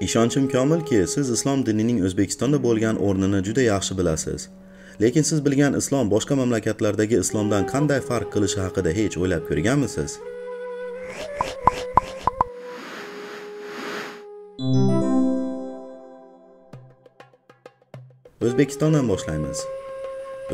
ishonchim komilki siz islom dinining o'zbekistonda bo'lgan o'rnini juda yaxshi bilasiz. Lekin siz bilgan islom boshqa mamlakatlardagi islomdan qanday farq qilishi haqida hech o'ylab ko'rganmisiz? O'zbekistondan boshlaymiz.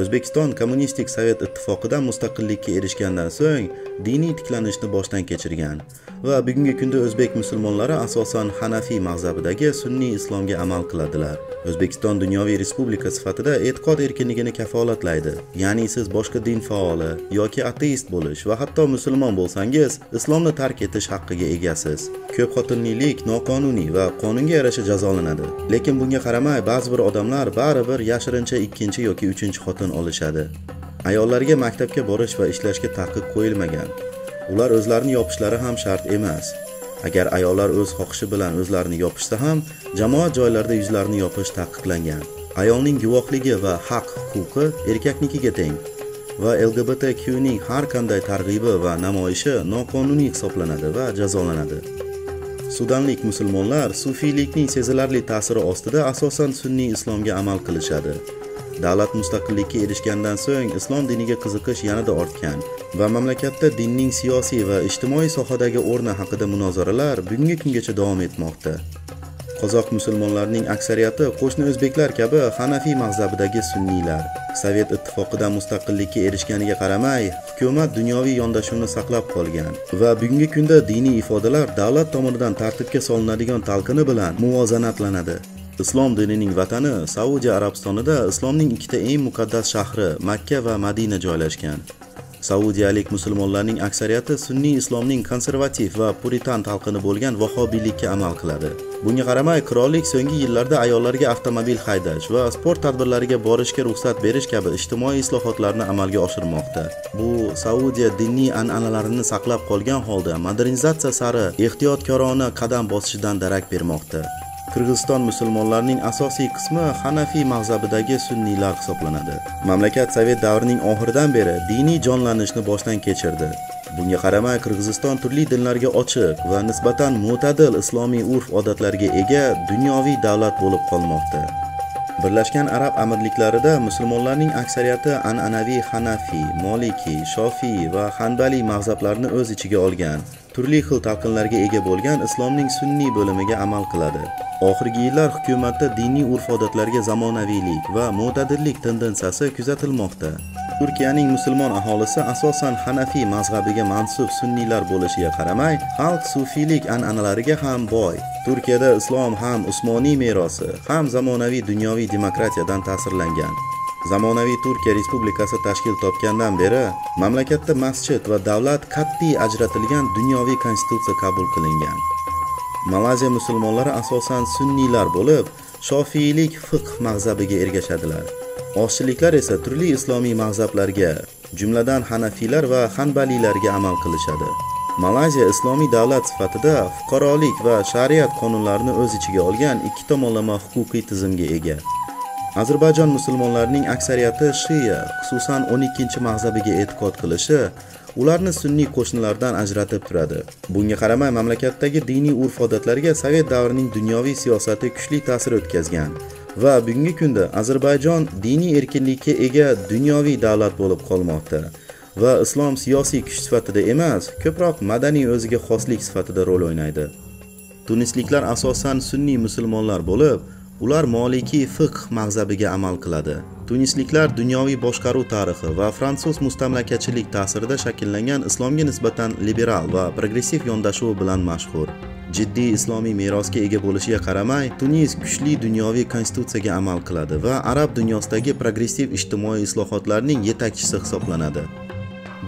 O'zbekiston kommunistik sovet ittifoqidan mustaqillikka erishgandan so'ng diniy tiklanishni boshdan kechirgan. Va bugungi kunda o'zbek musulmonlari asosan hanafiy mazhabidagi sunniy islomga amal qiladilar. O'zbekiston dunyoviy respublika sifatida e'tiqod erkinligini kafolatlaydi. Ya'ni siz boshqa din faoli yoki ateist bo'lish va hatto musulmon bo'lsangiz islomni tark etish haqqiga egasiz. Ko'p xotinlilik noqonuniy va qonunga yarasha jazolanadi. Lekin bunga qaramay ba'zi bir odamlar baribir yashirincha ikkinchi yoki uchinchi xotin olishadi. Ayollarga maktabga borish va ishlashga taqiq qo'yilmagan. Ular o'zlarini yopishlari ham shart emas. Agar ayollar o'z xohishi bilan o'zlarini yopishsa ham jamoat joylarida yuzlarini yopish taqiqlangan. Ayolning guvohligi va haq huquqi erkaknikiga teng va lgbtqning har qanday targ'ibi va namoyishi noqonuniy hisoblanadi va jazolanadi. Sudanlik musulmonlar sufiylikning sezilarli ta'siri ostida asosan sunniy islomga amal qilishadi. Davlat mustaqillikka erishgandan so'ng islom diniga qiziqish yanada ortgan va mamlakatda dinning siyosiy va ijtimoiy sohadagi o'rni haqida munozaralar bugungi kungacha davom etmoqda. Qozoq musulmonlarining aksariyati qo'shni o'zbeklar kabi hanafiy mazhabidagi sunniylar. Sovet ittifoqidan mustaqillikka erishganiga qaramay hukumat dunyoviy yondashuvni saqlab qolgan va bugungi kunda diniy ifodalar davlat tomonidan tartibga solinadigan talqini bilan muvozanatlanadi. Islom dinining vatani saudiya arabistonida islomning ikkita eng muqaddas shahri makka va madina joylashgan. Saudiyalik musulmonlarning aksariyati sunniy islomning konservativ va puritan talqini bo'lgan vahobiylikka amal qiladi. Bunga qaramay qirollik so'nggi yillarda ayollarga avtomobil haydash va sport tadbirlariga borishga ruxsat berish kabi ijtimoiy islohotlarni amalga oshirmoqda. Bu saudiya diniy an'analarini saqlab qolgan holda modernizatsiya sari ehtiyotkorona qadam bosishidan darak bermoqda. Qirg'iziston musulmonlarining asosiy qismi hanafiy mazhabidagi sunniylar hisoblanadi. Mamlakat sovet davrining oxiridan beri diniy jonlanishni boshdan kechirdi. Bunga qaramay qirg'iziston turli dinlarga ochiq va nisbatan mo'tadil islomiy urf odatlarga ega dunyoviy davlat bo'lib qolmoqda. Birlashgan arab amirliklarida musulmonlarning aksariyati an'anaviy hanafiy moliki shofiy va hanbaliy mazhablarni o'z ichiga olgan turli xil talqinlarga ega bo'lgan islomning sunniy bo'limiga amal qiladi. Oxirgi yillar hukumatda diniy urf odatlarga zamonaviylik va mo'tadillik tendensiyasi kuzatilmoqda. Turkiyaning musulmon aholisi asosan hanafiy mazhabiga mansub sunniylar bo'lishiga qaramay xalq sufiylik an'analariga ham boy. Turkiyada islom ham usmoniy merosi ham zamonaviy dunyoviy demokratiyadan ta'sirlangan. Zamonaviy turkiya respublikasi tashkil topgandan beri mamlakatda masjid va davlat qat'iy ajratilgan dunyoviy konstitutsiya qabul qilingan. Malayziya musulmonlari asosan sunniylar bo'lib shofiylik fiqh mazhabiga ergashadilar. Oshchiliklar esa turli islomiy mazhablarga jumladan hanafiylar va hanbaliylarga amal qilishadi. Malayziya islomiy davlat sifatida fuqarolik va shariat qonunlarini o'z ichiga olgan ikki tomonlama huquqiy tizimga ega. Ozarbayjon musulmonlarining aksariyati shiya xususan 12 mazhabiga e'tiqod qilishi ularni sunniy qo'shnilardan ajratib turadi. Bunga qaramay mamlakatdagi diniy urf odatlarga sovet davrining dunyoviy siyosati kuchli ta'sir o'tkazgan va bugungi kunda ozarbayjon diniy erkinlikka ega dunyoviy davlat bo'lib qolmoqda. Va islom siyosiy kuch sifatida emas ko'proq madaniy o'ziga xoslik sifatida rol o'ynaydi. Tunisliklar asosan sunniy musulmonlar bo'lib ular molikiy fiqh mazhabiga amal qiladi. Tunisliklar dunyoviy boshqaruv tarixi va fransuz mustamlakachilik ta'sirida shakllangan islomga nisbatan liberal va progressiv yondashuvi bilan mashhur. Jiddiy islomiy merosga ega bo'lishiga qaramay tunis kuchli dunyoviy konstitutsiyaga amal qiladi va arab dunyosidagi progressiv ijtimoiy islohotlarning yetakchisi hisoblanadi.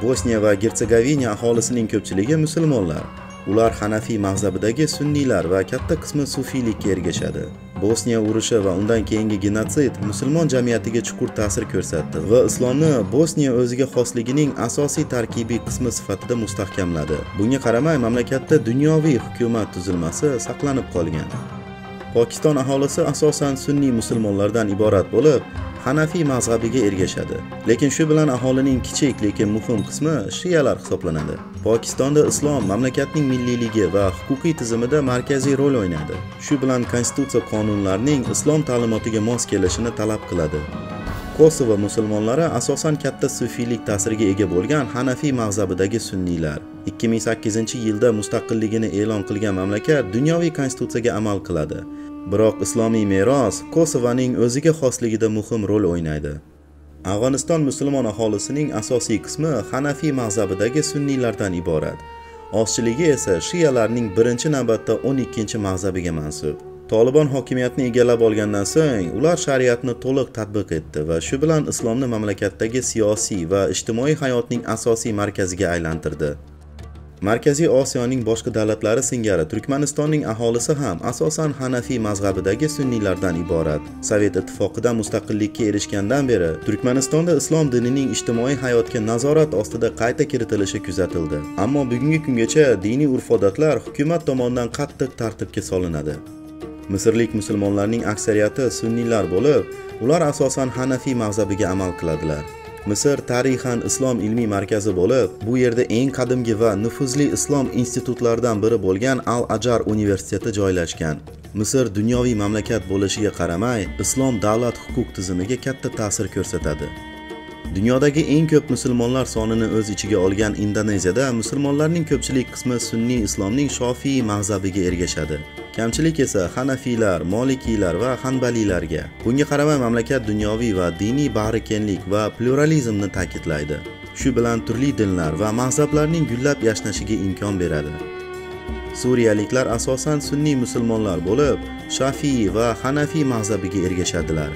Bosniya va gersegovina aholisining ko'pchiligi musulmonlar. Ular hanafiy mazhabidagi sunniylar va katta qismi sufiylikka ergashadi. Bosniya urushi va undan keyingi genotsid musulmon jamiyatiga chuqur ta'sir ko'rsatdi va islomni bosniya o'ziga xosligining asosiy tarkibiy qismi sifatida mustahkamladi. Bunga qaramay mamlakatda dunyoviy hukumat tuzilmasi saqlanib qolgan. Pokiston aholisi asosan sunniy musulmonlardan iborat bo'lib hanafiy mazhabiga ergashadi. Lekin shu bilan aholining kichik lekin muhim qismi shiyalar hisoblanadi. Pokistonda islom mamlakatning milliyligi va huquqiy tizimida markaziy rol o'ynadi. shu bilan konstitutsiya qonunlarining islom ta'limotiga mos kelishini talab qiladi. Kosovo musulmonlari asosan katta sufiylik ta'siriga ega bo'lgan hanafiy mazhabidagi sunniylar. 2008 yilda mustaqilligini e'lon qilgan mamlakat dunyoviy konstitutsiyaga amal qiladi. Biroq islomiy meros kosovaning o'ziga xosligida muhim rol o'ynaydi. Afg'oniston musulmon aholisining asosiy qismi hanafiy mazhabidagi sunniylardan iborat. Ozchiligi esa shiyalarning birinchi navbatda 12 mazhabiga mansub. Taliban hokimiyatni egallab olgandan so'ng ular shariatni to'liq tatbiq etdi va shu bilan islomni mamlakatdagi siyosiy va ijtimoiy hayotning asosiy markaziga aylantirdi. Markaziy Osiyoning boshqa davlatlari singari Turkmanistonning aholisi ham asosan Hanafiy mazhabidagi sunniylardan iborat. Sovet ittifoqidan mustaqillikka erishgandan beri Turkmanistonda islom dinining ijtimoiy hayotga nazorat ostida qayta kiritilishi kuzatildi. Ammo bugungi kungacha diniy urf-odatlar hukumat tomonidan qattiq tartibga solinadi. Misrlik musulmonlarning aksariyati sunniylar bo'lib, ular asosan Hanafiy mazhabiga amal qiladilar. Misr tarixan islom ilmiy markazi bo'lib, bu yerda eng qadimgi va nufuzli islom institutlaridan biri bo'lgan Al-Ajar universiteti joylashgan. Misr dunyoviy mamlakat bo'lishiga qaramay, islom davlat huquq tizimiga katta ta'sir ko'rsatadi. Dunyodagi eng ko'p musulmonlar sonini o'z ichiga olgan Indoneziyada musulmonlarning ko'pchilik qismi sunniy islomning shofiy mazhabiga ergashadi. Kamchilik esa Hanafiylar, Molikiylar va Hanbaliylarga. Bunga qaramay mamlakat dunyoviy va diniy bag'rikenglik va pluralizmni ta'kidlaydi. Shu bilan turli dinlar va mazhablarning gullab yashnashiga imkon beradi. Suriyaliklar asosan sunniy musulmonlar bo'lib, Shafiy va Hanafiy mazhabiga ergashadilar.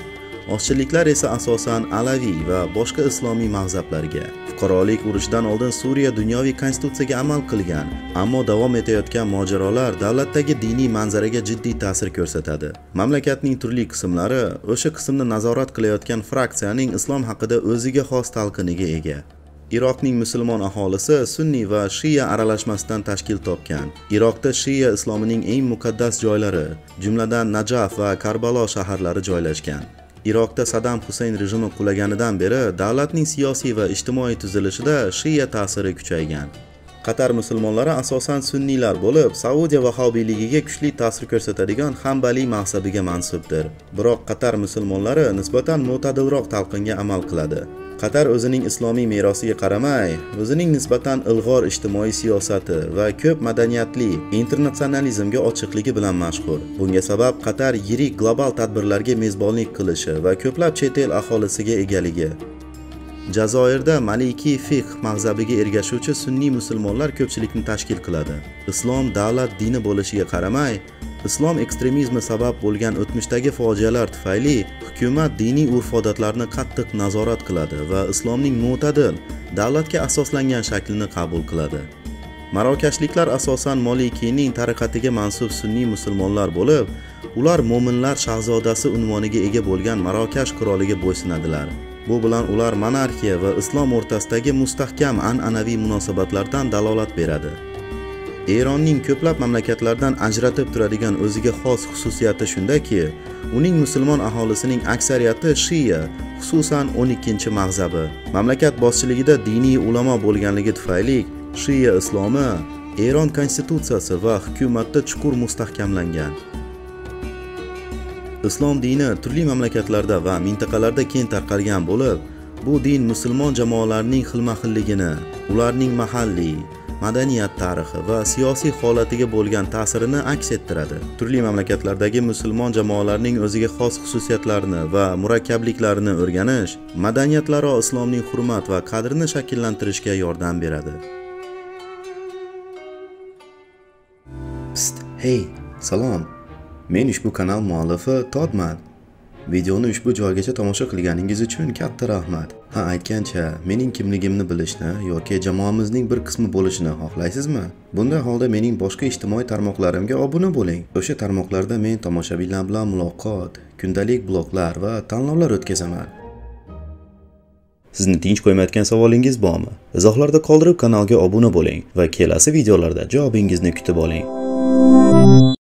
Ozchiliklar esa asosan Alaviy va boshqa islomiy mazhablarga. Fuqarolik urushidan oldin Suriya dunyoviy konstitutsiyaga amal qilgan, ammo davom etayotgan mojarolar davlatdagi diniy manzaraga jiddiy ta'sir ko'rsatadi. Mamlakatning turli qismlari o'sha qismni nazorat qilayotgan fraksiyaning islom haqida o'ziga xos talqiniga ega. Iroqning musulmon aholisi sunniy va shiya aralashmasidan tashkil topgan. Iroqda shiya islomining eng muqaddas joylari, jumladan Najaf va Karbalo shaharlari joylashgan. Iroqda Saddam Husayn rejimi qulaganidan beri davlatning siyosiy va ijtimoiy tuzilishida shiya ta'siri kuchaygan. Qatar musulmonlari asosan sunniylar bo'lib, Saudiya vahobiyligiga kuchli ta'sir ko'rsatadigan Hanbali mazhabiga mansubdir. Biroq Qatar musulmonlari nisbatan mo'tadilroq talqinga amal qiladi. Qatar o'zining islomiy merosiga qaramay, o'zining nisbatan ilg'or ijtimoiy siyosati va ko'p madaniyatli internatsionalizmga ochiqligi bilan mashhur. Bunga sabab Qatar yirik global tadbirlarga mezbonlik qilishi va ko'plab chet el aholisiga egaligi. Jazoirda Maliki fiqh mazhabiga ergashuvchi sunniy musulmonlar ko'pchilikni tashkil qiladi. Islom davlat dini bo'lishiga qaramay, islom ekstremizmi sabab bo'lgan o'tmishdagi fojialar tufayli hukumat diniy urf-odatlarni qattiq nazorat qiladi va islomning mo'tadil, davlatga asoslangan shaklini qabul qiladi. Marokashliklar asosan Molikiyning tariqatiga mansub sunniy musulmonlar bo'lib, ular mo'minlar shahzodasi unvoniga ega bo'lgan Marokash qiroliga bo'ysunadilar. Bu bilan ular monarxiya va islom o'rtasidagi mustahkam an'anaviy munosabatlardan dalolat beradi. Eronning ko'plab mamlakatlardan ajratib turadigan o'ziga xos xususiyati shundaki, uning musulmon aholisining aksariyati shiya, xususan 12 mag'zabi Mamlakat boshchiligida diniy ulamo bo'lganligi tufayli shiya islomi Eron konstitutsiyasi va hukumatda chuqur mustahkamlangan. Islom dini turli mamlakatlarda va mintaqalarda keng tarqalgan bo'lib, bu din musulmon jamoalarining xilma-xilligini, ularning mahalliy, madaniyat tarixi va siyosiy holatiga bo'lgan ta'sirini aks ettiradi. Turli mamlakatlardagi musulmon jamoalarning o'ziga xos xususiyatlarini va murakkabliklarini o'rganish madaniyatlaro islomning hurmat va qadrini shakllantirishga yordam beradi. Pst, hey, salom. Men ushbu kanal muallifi Todman. Videoni ushbu joygacha tomosha qilganingiz uchun katta rahmat. Ha, aytgancha, mening kimligimni bilishni yoki jamoamizning bir qismi bo'lishni xohlaysizmi? Bunday holda mening boshqa ijtimoiy tarmoqlarimga obuna bo'ling. O'sha tarmoqlarda men tomoshabinlar bilan muloqot, kundalik bloglar va tanlovlar o'tkazaman. Sizni tinch qo'ymayotgan savolingiz bormi? Izohlarda qoldirib kanalga obuna bo'ling va kelasi videolarda javobingizni kutib oling.